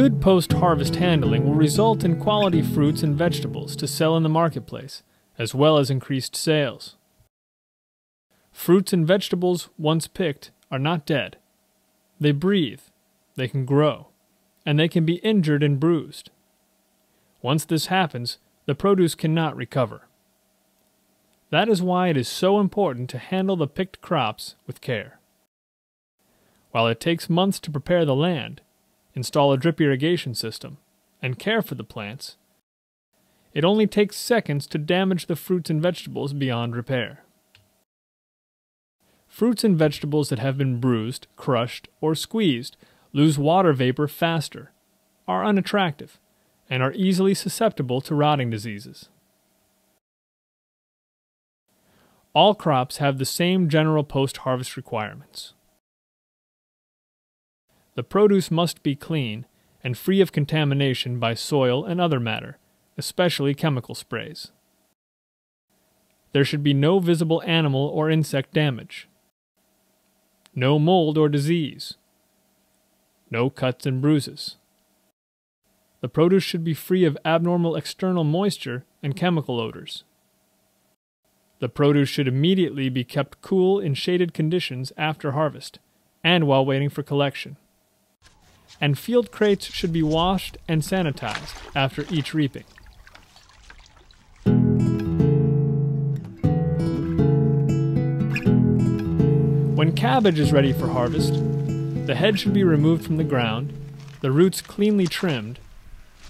Good post harvest handling will result in quality fruits and vegetables to sell in the marketplace, as well as increased sales. Fruits and vegetables, once picked, are not dead. They breathe, they can grow, and they can be injured and bruised. Once this happens, the produce cannot recover. That is why it is so important to handle the picked crops with care. While it takes months to prepare the land, install a drip irrigation system, and care for the plants, it only takes seconds to damage the fruits and vegetables beyond repair. Fruits and vegetables that have been bruised, crushed, or squeezed lose water vapor faster, are unattractive, and are easily susceptible to rotting diseases. All crops have the same general post harvest requirements. The produce must be clean and free of contamination by soil and other matter, especially chemical sprays. There should be no visible animal or insect damage, no mold or disease, no cuts and bruises. The produce should be free of abnormal external moisture and chemical odors. The produce should immediately be kept cool in shaded conditions after harvest and while waiting for collection. And field crates should be washed and sanitized after each reaping. When cabbage is ready for harvest, the head should be removed from the ground, the roots cleanly trimmed,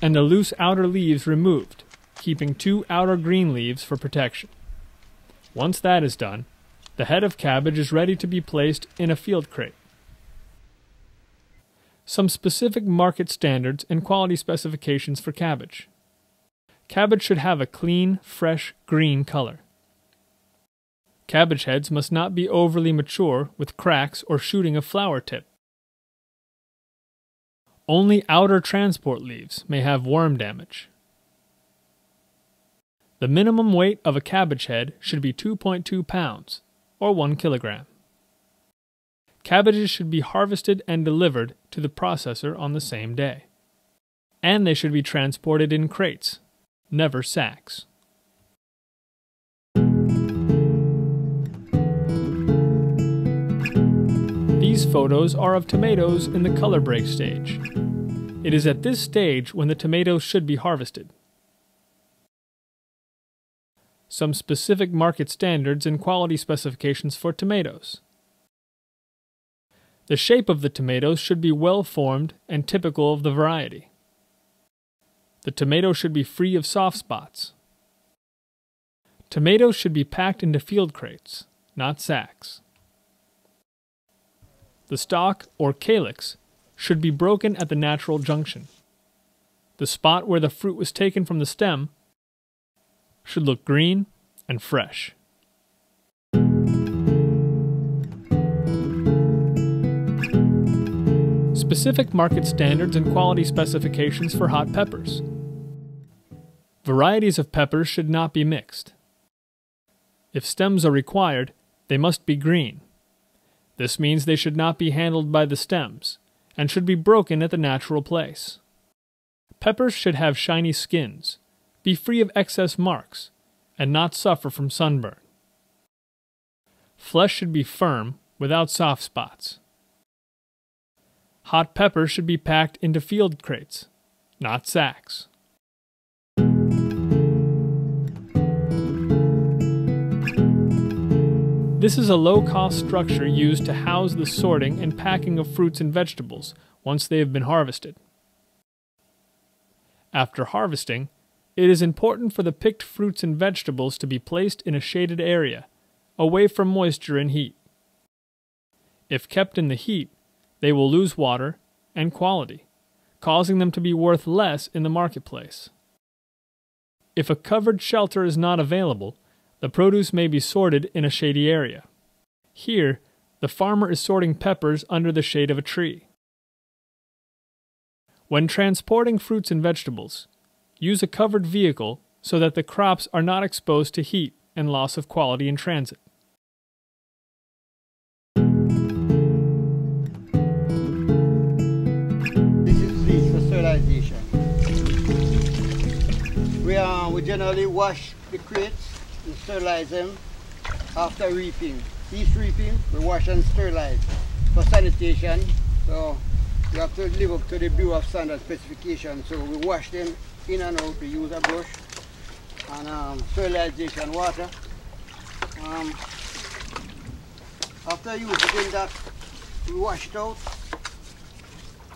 and the loose outer leaves removed, keeping two outer green leaves for protection. Once that is done, the head of cabbage is ready to be placed in a field crate. Some specific market standards and quality specifications for cabbage. Cabbage should have a clean, fresh, green color. Cabbage heads must not be overly mature with cracks or shooting of flower tip. Only outer transport leaves may have worm damage. The minimum weight of a cabbage head should be 2.2 pounds, or 1 kilogram. Cabbages should be harvested and delivered to the processor on the same day. And they should be transported in crates, never sacks. These photos are of tomatoes in the color break stage. It is at this stage when the tomatoes should be harvested. Some specific market standards and quality specifications for tomatoes. The shape of the tomatoes should be well formed and typical of the variety. The tomato should be free of soft spots. Tomatoes should be packed into field crates, not sacks. The stalk, or calyx, should be broken at the natural junction. The spot where the fruit was taken from the stem should look green and fresh. Specific market standards and quality specifications for hot peppers. Varieties of peppers should not be mixed. If stems are required, they must be green. This means they should not be handled by the stems, and should be broken at the natural place. Peppers should have shiny skins, be free of excess marks, and not suffer from sunburn. Flesh should be firm, without soft spots. Hot peppers should be packed into field crates, not sacks. This is a low-cost structure used to house the sorting and packing of fruits and vegetables once they have been harvested. After harvesting, it is important for the picked fruits and vegetables to be placed in a shaded area, away from moisture and heat. If kept in the heat, they will lose water and quality, causing them to be worth less in the marketplace. If a covered shelter is not available, the produce may be sorted in a shady area. Here, the farmer is sorting peppers under the shade of a tree. When transporting fruits and vegetables, use a covered vehicle so that the crops are not exposed to heat and loss of quality in transit. We, uh, we generally wash the crates and sterilize them after reaping. Each reaping, we wash and sterilize for sanitation. So we have to live up to the Bureau of Standard specification. So we wash them in and out. We use a brush and um, sterilization water. Um, after using that, we wash it out.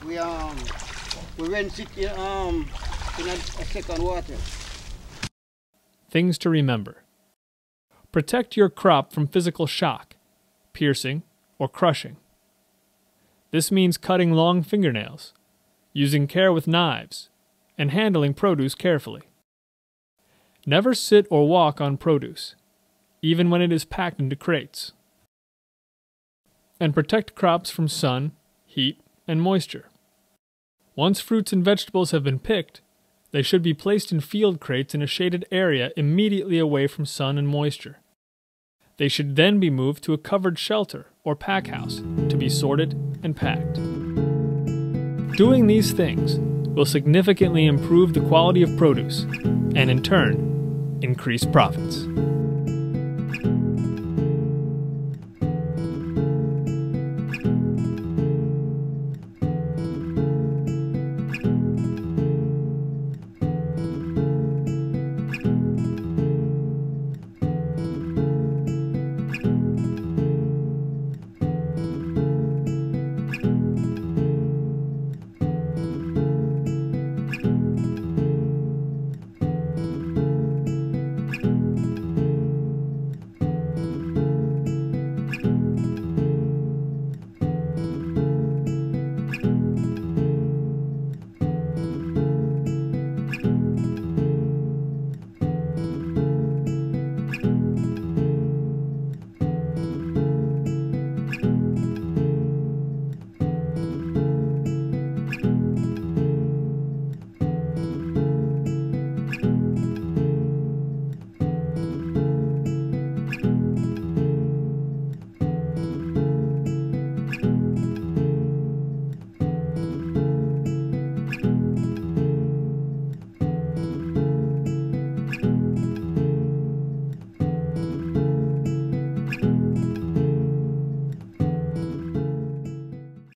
We um we rinse it in, um in a, a second water. Things to remember. Protect your crop from physical shock, piercing, or crushing. This means cutting long fingernails, using care with knives, and handling produce carefully. Never sit or walk on produce, even when it is packed into crates. And protect crops from sun, heat, and moisture. Once fruits and vegetables have been picked, they should be placed in field crates in a shaded area immediately away from sun and moisture. They should then be moved to a covered shelter or pack house to be sorted and packed. Doing these things will significantly improve the quality of produce and, in turn, increase profits.